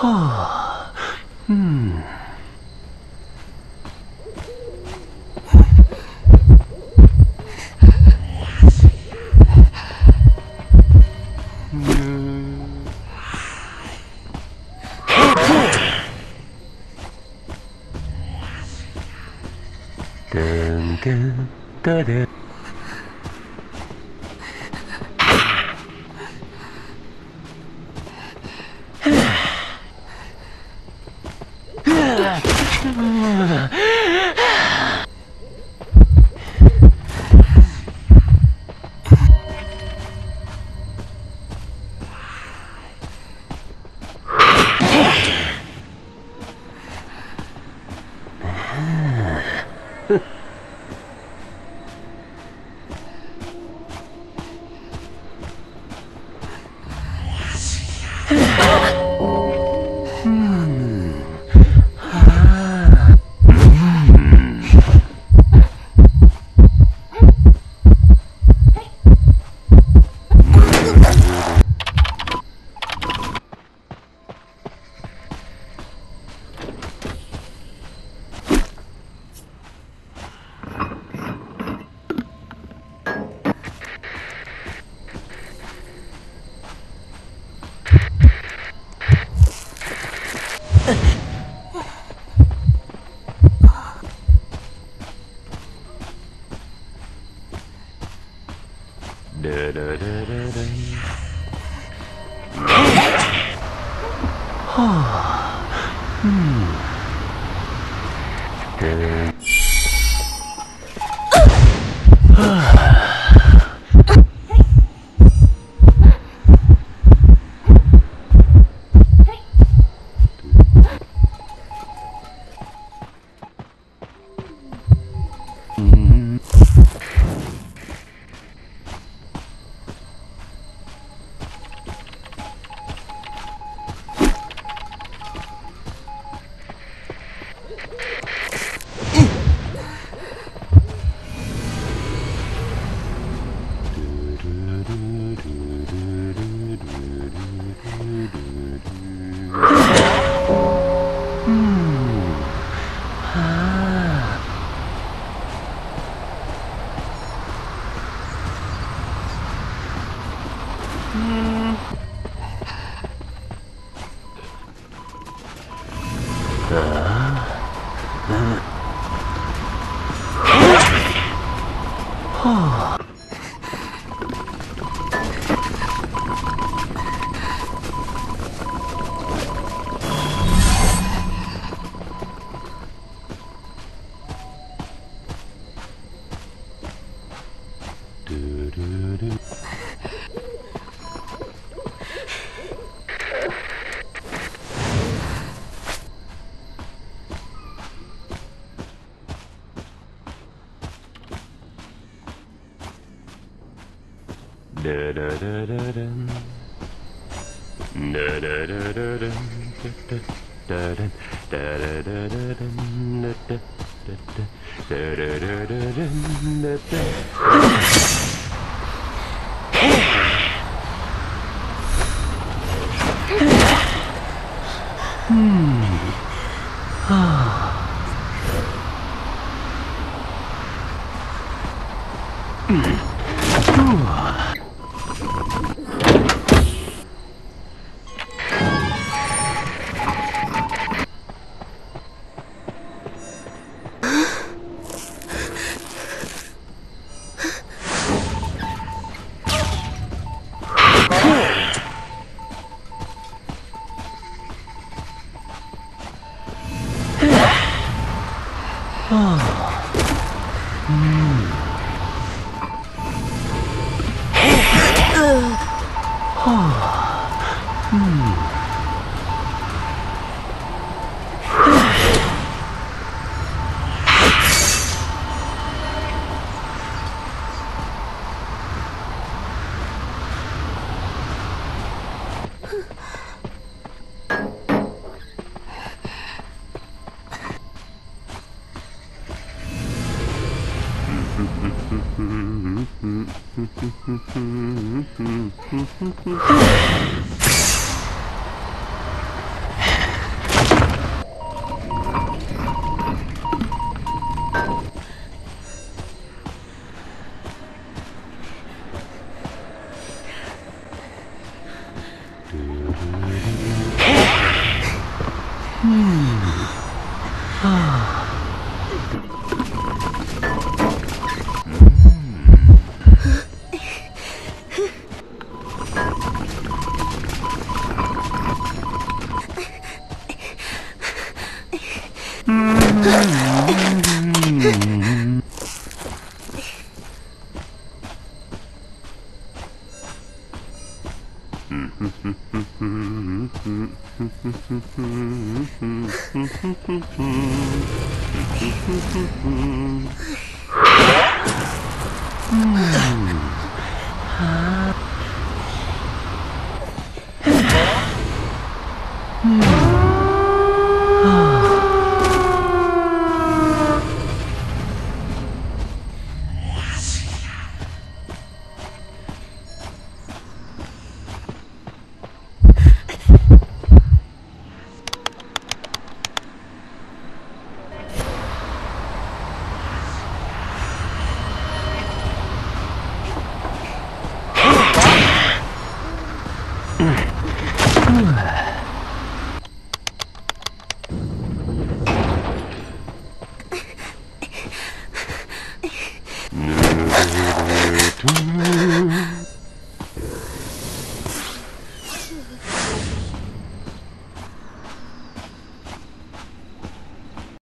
啊，嗯，嗯，啊、噔噔噔噔。Huh. Hmm. Okay. Do, do, do. Hmm. Ah. Mm. 啊。Hmm. Mm-hmm. Too many.